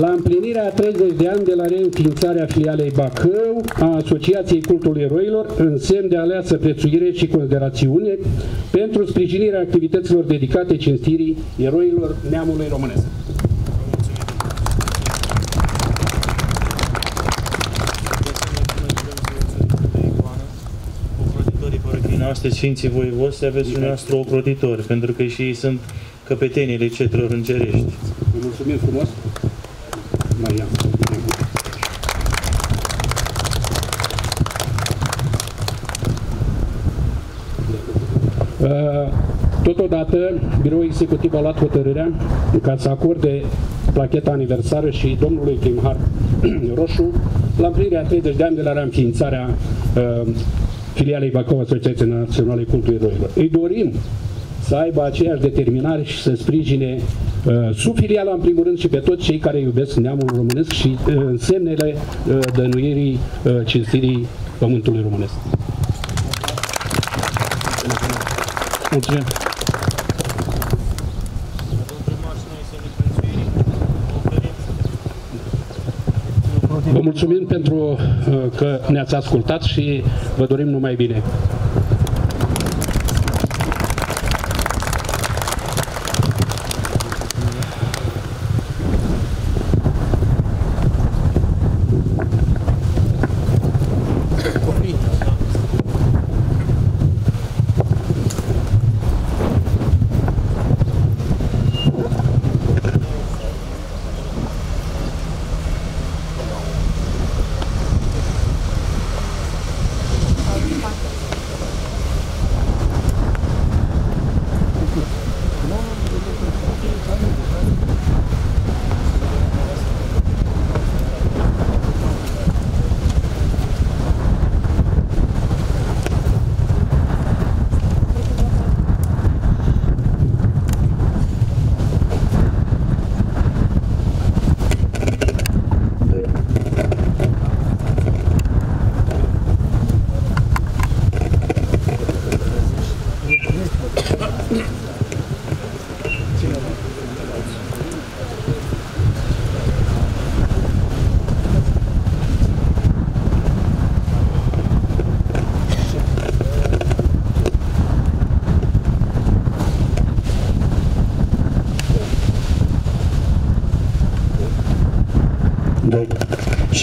La împlinirea a 30 de ani de la reînființarea filialei Bacău a Asociației Cultului Eroilor, în semn de aleasă prețuire și considerațiune pentru sprijinirea activităților dedicate cinstirii eroilor neamului românesc. noastre, Sfinții Voivozi, să aveți dumneavoastră ocrotitori, pentru că și ei sunt căpetenile cetelor îngerești. Vă mulțumim frumos! Mai am. Uh, Totodată, Biroul Executiv a luat hotărârea ca să acorde placheta aniversară și domnului primar Roșu la împlinirea 30 de ani de la reînființarea uh, filialei Bacău Asociației Naționale Cultului Eroilor. Îi dorim să aibă aceeași determinare și să sprijine uh, sub filiala în primul rând și pe toți cei care iubesc neamul românesc și uh, însemnele uh, dănuirii uh, cinstirii pământului românesc. Mulțumim! Vă mulțumim pentru uh, că ne-ați ascultat și vă dorim numai bine.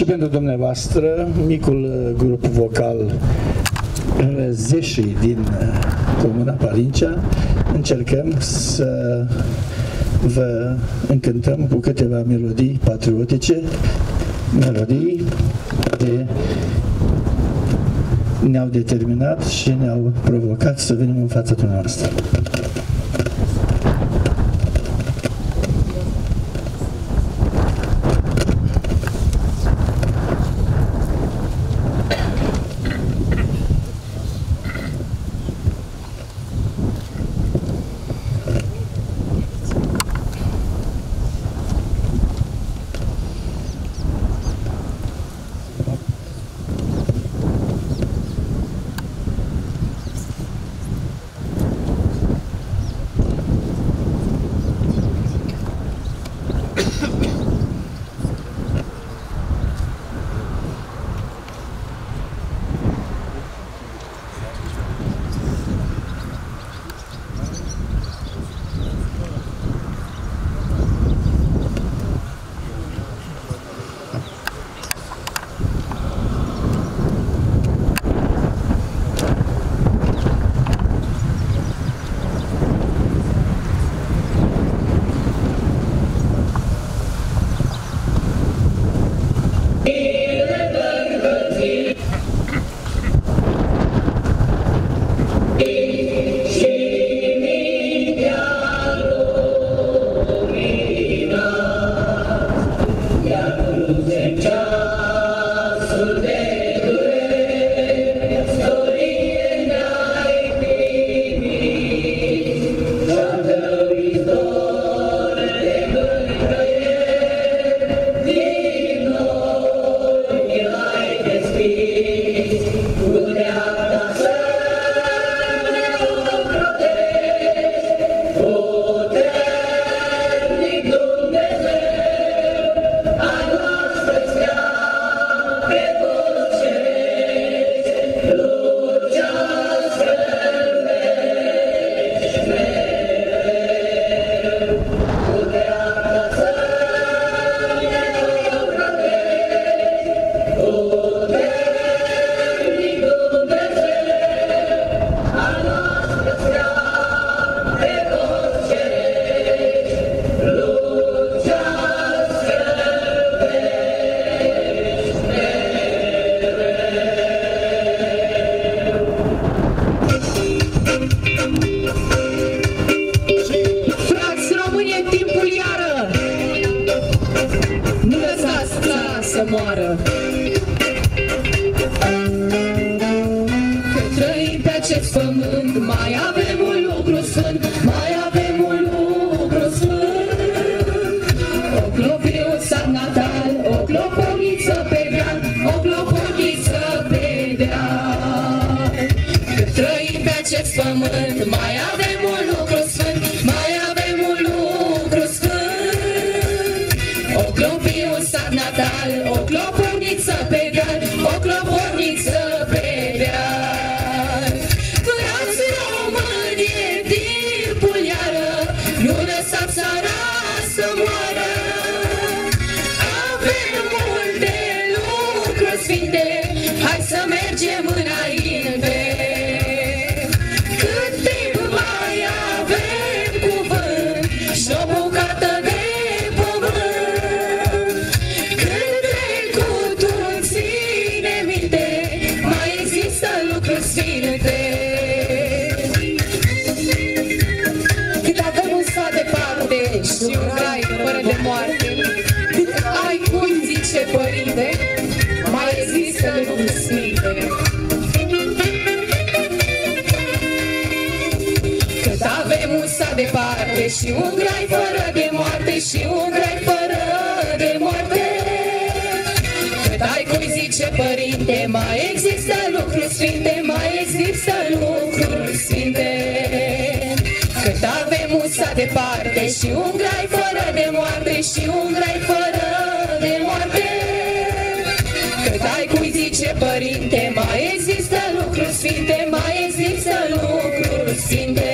pentru dumneavoastră micul uh, grup vocal Zeșii din uh, Comuna Parincea. Încercăm să vă încântăm cu câteva melodii patriotice, melodii de ne-au determinat și ne-au provocat să venim în fața dumneavoastră. zice părinte, mai există lucruri sfinte, mai există lucruri sfinte. Cât avem usa departe și un grai fără de moarte și un grai fără de moarte. Cât ai cui zice părinte, mai există lucruri sfinte, mai există lucruri sfinte.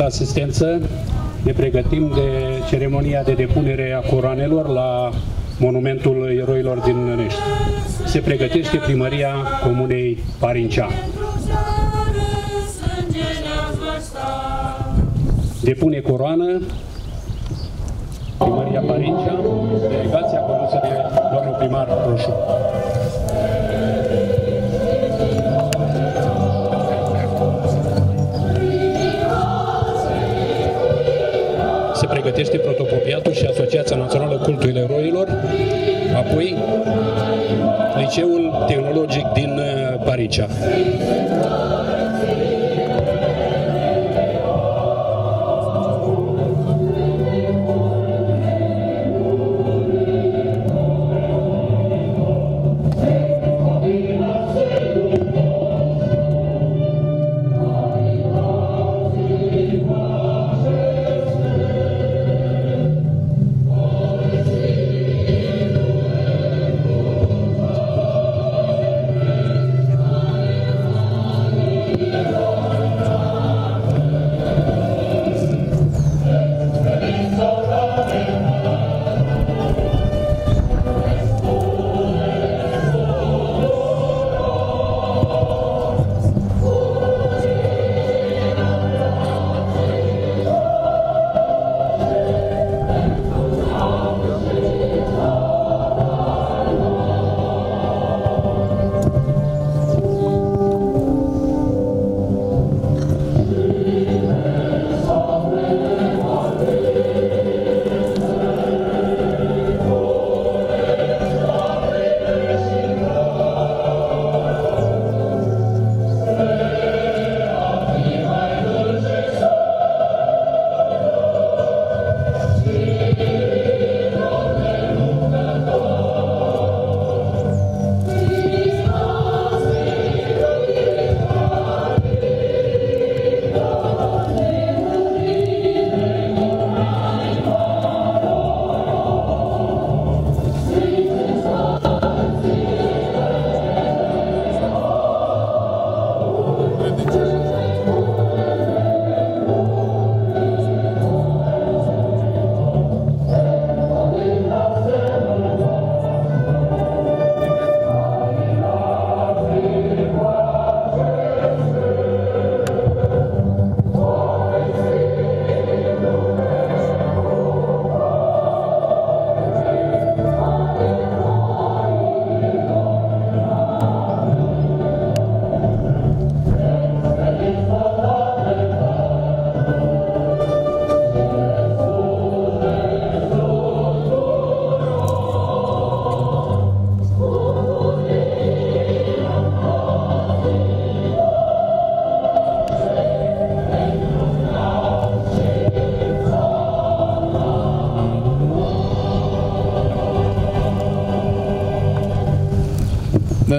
multă asistență. Ne pregătim de ceremonia de depunere a coroanelor la Monumentul Eroilor din Nănești. Se pregătește primăria Comunei Parincea. Depune coroană pregătește protopopiatul și Asociația Națională Cultul Eroilor, apoi Liceul Tehnologic din uh, Baricea.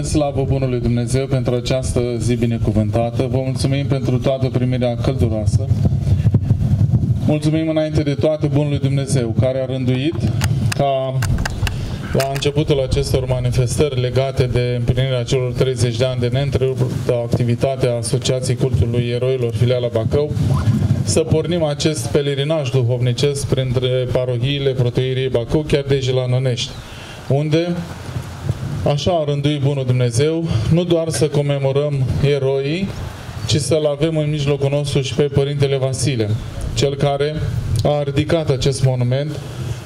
Dăm slavă Bunului Dumnezeu pentru această zi binecuvântată. Vă mulțumim pentru toată primirea călduroasă. Mulțumim înainte de toate Bunului Dumnezeu, care a rânduit ca la începutul acestor manifestări legate de împlinirea celor 30 de ani de neîntreruptă activitate a Asociației Cultului Eroilor Filiala Bacău, să pornim acest pelerinaj duhovnicesc printre parohiile Protoieriei Bacău, chiar de aici la Nănești, unde Așa a rânduit Bunul Dumnezeu, nu doar să comemorăm eroii, ci să-L avem în mijlocul nostru și pe Părintele Vasile, cel care a ridicat acest monument,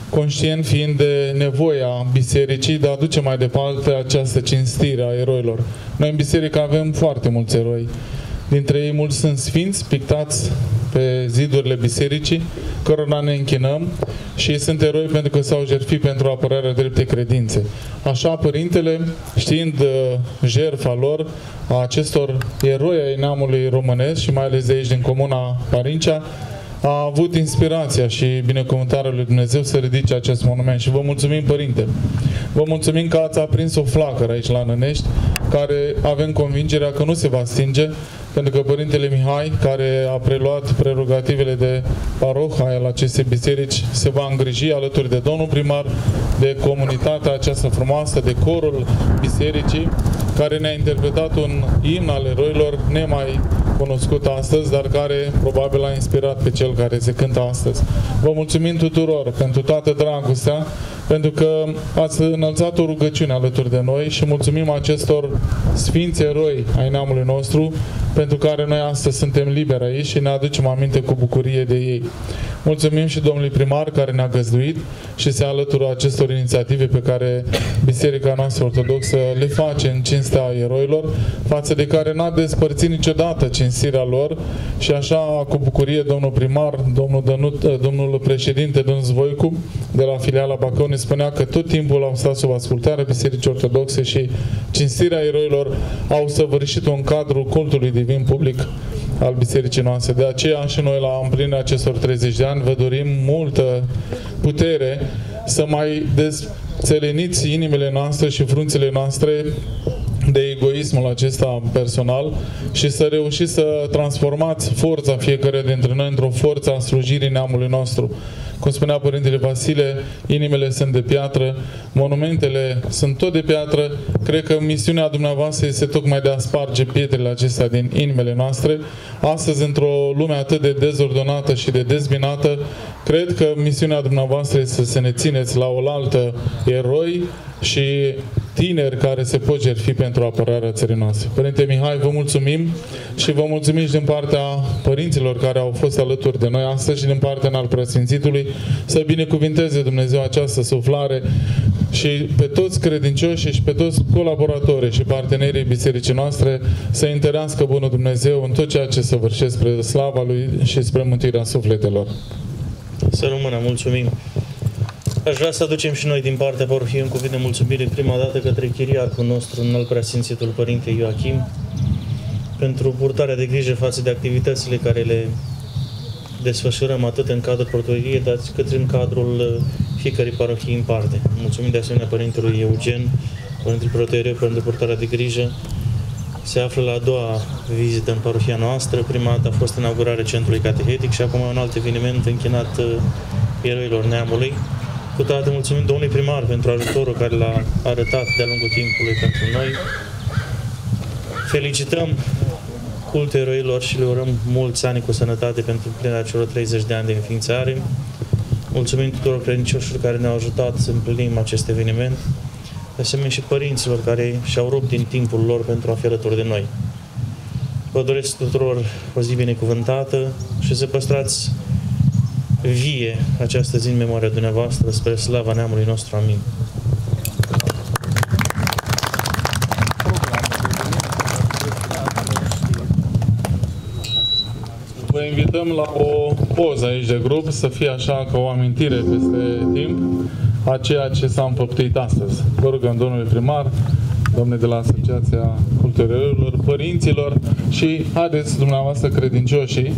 conștient fiind de nevoia bisericii de a duce mai departe această cinstire a eroilor. Noi în biserică avem foarte mulți eroi. Dintre ei mulți sunt sfinți, pictați pe zidurile bisericii, cărora ne închinăm și ei sunt eroi pentru că s-au jertfit pentru apărarea dreptei credințe. Așa, Părintele, știind uh, jertfa lor, a acestor eroi ai neamului românesc și mai ales de aici din comuna Parincea, a avut inspirația și binecuvântarea lui Dumnezeu să ridice acest monument și vă mulțumim, Părinte. Vă mulțumim că ați aprins o flacără aici la Nănești, care avem convingerea că nu se va stinge, pentru că Părintele Mihai, care a preluat prerogativele de paroh al acestei biserici, se va îngriji alături de domnul primar, de comunitatea aceasta frumoasă, de corul bisericii, care ne-a interpretat un imn al eroilor nemai cunoscut astăzi, dar care probabil a inspirat pe cel care se cântă astăzi. Vă mulțumim tuturor pentru toată dragostea, pentru că ați înălțat o rugăciune alături de noi și mulțumim acestor sfinți eroi ai neamului nostru, pentru care noi astăzi suntem liberi aici și ne aducem aminte cu bucurie de ei. Mulțumim și domnului primar care ne-a găzduit și se alătură acestor inițiative pe care Biserica noastră ortodoxă le face în cinstea eroilor, față de care n-a despărțit niciodată cinstirea lor și așa cu bucurie domnul primar, domnul, Dănut, domnul președinte Dân Zvoicu de la filiala Bacău ne spunea că tot timpul au stat sub ascultarea Bisericii Ortodoxe și cinstirea eroilor au săvârșit un cadru cultului divin public al bisericii noastre. De aceea și noi la împlinirea acestor 30 de ani vă dorim multă putere să mai dezțeleniți inimile noastre și frunțile noastre de egoismul acesta personal și să reușiți să transformați forța fiecare dintre noi într-o forță a slujirii neamului nostru. Cum spunea Părintele Vasile, inimile sunt de piatră, monumentele sunt tot de piatră. Cred că misiunea dumneavoastră este tocmai de a sparge pietrele acestea din inimile noastre. Astăzi, într-o lume atât de dezordonată și de dezbinată, cred că misiunea dumneavoastră este să ne țineți la oaltă eroi și tineri care se pot jertfi pentru apărarea țării noastre. Părinte Mihai, vă mulțumim și vă mulțumim și din partea părinților care au fost alături de noi astăzi și din partea înalt preasfințitului să binecuvinteze Dumnezeu această suflare și pe toți credincioșii și pe toți colaboratorii și partenerii bisericii noastre să întărească Bunul Dumnezeu în tot ceea ce săvârșesc spre slava Lui și spre mântuirea sufletelor. Să rămână, mulțumim. Aș vrea să aducem și noi din partea parohiei un cuvânt de mulțumire prima dată către chiriarhul nostru, în al preasfințitul Părinte Ioachim, pentru purtarea de grijă față de activitățile care le desfășurăm atât în cadrul protoieriei, dar cât în cadrul uh, fiecărei parohii în parte. Mulțumim de asemenea Părintelui Eugen, Părintele Protoieriei, pentru purtarea de grijă. Se află la a doua vizită în parohia noastră. Prima dată a fost inaugurarea centrului catehetic și acum un alt eveniment închinat uh, eroilor neamului. Cu toate mulțumim domnului primar pentru ajutorul care l-a arătat de-a lungul timpului pentru noi. Felicităm cultul eroilor și le urăm mulți ani cu sănătate pentru împlinirea celor 30 de ani de înființare. Mulțumim tuturor credincioșilor care ne-au ajutat să împlinim acest eveniment, de asemenea și părinților care și-au rupt din timpul lor pentru a fi alături de noi. Vă doresc tuturor o zi binecuvântată și să păstrați vie această zi în memoria dumneavoastră spre slava neamului nostru. Amin. Vă invităm la o poză aici de grup, să fie așa ca o amintire peste timp a ceea ce s-a împăptuit astăzi. Vă rugăm, domnule primar, domnule de la Asociația Culturelor, părinților și haideți dumneavoastră credincioșii